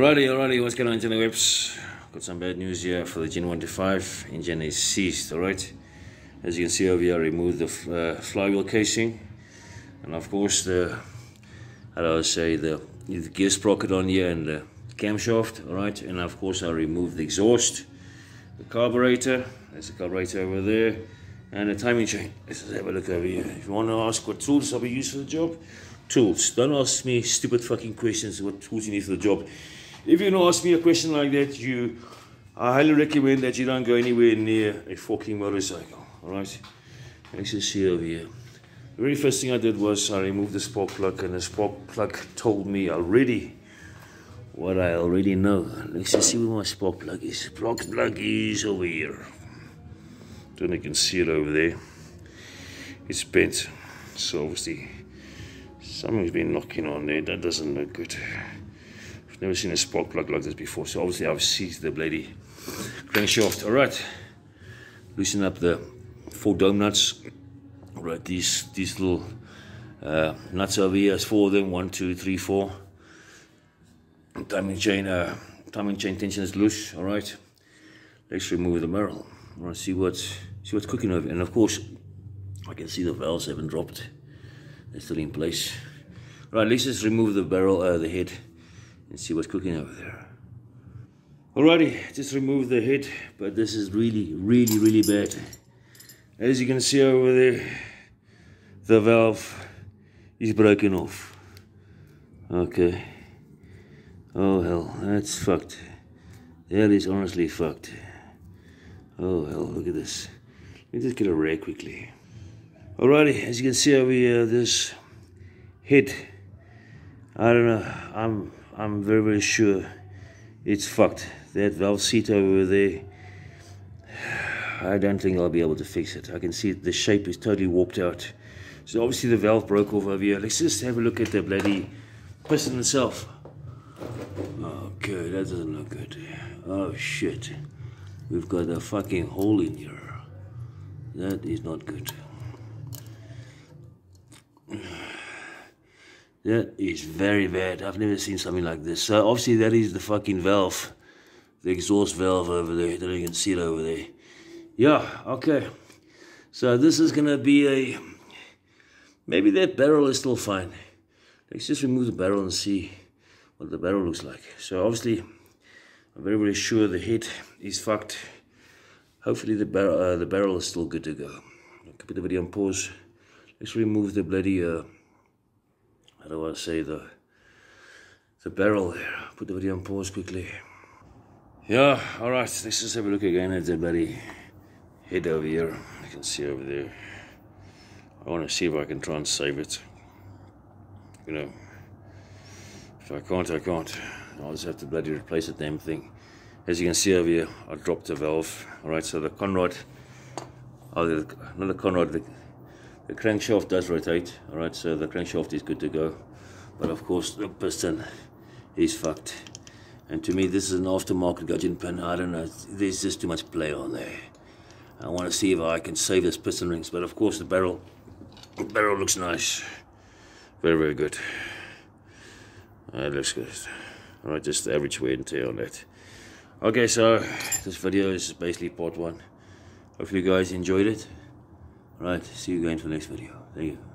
Alrighty, alrighty, what's going on interwebs? Got some bad news here for the Gen 125. Engine is seized, alright? As you can see over here, I removed the uh, flywheel casing. And of course the, how do I say, the, the gear sprocket on here and the camshaft, alright? And of course I removed the exhaust, the carburetor, there's the carburetor over there, and the timing chain. Let's have a look over here. If you want to ask what tools I'll be used for the job, tools. Don't ask me stupid fucking questions what tools you need for the job if you know ask me a question like that, you, I highly recommend that you don't go anywhere near a fucking motorcycle. All right. Let's just see over here. The very first thing I did was I removed the spark plug, and the spark plug told me already what I already know. Let's just see where my spark plug is. Spark plug is over here. Don't you can see it over there. It's bent, so obviously something's been knocking on there. That doesn't look good. Never seen a spark plug like this before. So obviously I've seized the bloody crankshaft. All right. Loosen up the four dome nuts. All right, these these little uh, nuts over here. There's four of them. One, two, three, four. Timing chain. Uh, timing chain tension is loose. All right. Let's remove the barrel. All right. See what's see what's cooking over. And of course, I can see the valves haven't dropped. They're still in place. All right. Let's just remove the barrel. Uh, the head and see what's cooking over there. Alrighty, just remove the head, but this is really, really, really bad. As you can see over there, the valve is broken off. Okay. Oh hell, that's fucked. That is honestly fucked. Oh hell, look at this. Let me just get a rag quickly. Alrighty, as you can see over here, this head, I don't know, I'm I'm very, very sure it's fucked. That valve seat over there, I don't think I'll be able to fix it. I can see the shape is totally warped out. So obviously the valve broke off over here. Let's just have a look at the bloody piston itself. Okay, that doesn't look good. Oh shit. We've got a fucking hole in here. That is not good. That is very bad. I've never seen something like this. So obviously that is the fucking valve. The exhaust valve over there. That you can see it over there. Yeah, okay. So this is gonna be a maybe that barrel is still fine. Let's just remove the barrel and see what the barrel looks like. So obviously I'm very very sure the head is fucked. Hopefully the barrel uh, the barrel is still good to go. I'll put the video on pause. Let's remove the bloody uh, I don't want to say the the barrel there. Put the video on pause quickly. Yeah, alright, let's just have a look again at the bloody head over here. You can see over there. I want to see if I can try and save it. You know, if I can't, I can't. I'll just have to bloody replace the damn thing. As you can see over here, I dropped the valve. Alright, so the conrod, oh, the, not the conrod, the, the crankshaft does rotate, alright, so the crankshaft is good to go. But of course the piston is fucked. And to me this is an aftermarket gudgeon pin, I don't know, there's just too much play on there. I want to see if I can save this piston rings, but of course the barrel, the barrel looks nice. Very, very good. Uh, that looks good. Alright, just the average wear and tear on that. Okay, so this video is basically part one. Hopefully you guys enjoyed it. Right, see you again for the next video. Thank you.